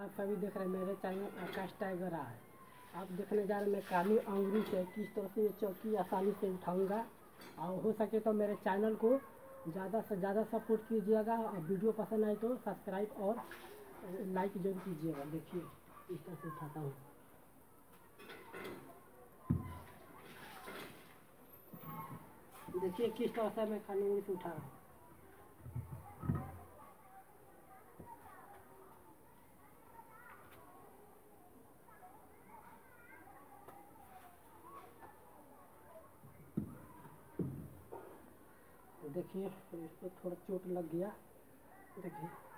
आप सभी देख रहे हैं, मेरे चैनल आकाश टाइगर है आप देखने जा रहे हैं, मैं काली अंगुरी से किस तरह से ये चौकी आसानी से उठाऊँगा। और हो सके तो मेरे चैनल को ज़्यादा से ज़्यादा सपोर्ट कीजिएगा, और वीडियो पसंद आए तो सब्सक्राइब और लाइक ज़रूर कीजिएगा। देखिए, इस तरह से उठाता हूँ। देखिए, किस तरह से मैं काली अंगुरी से उठा रहा हूँ। देखिए इसको थोड़ा चोट लग गया। देखिए।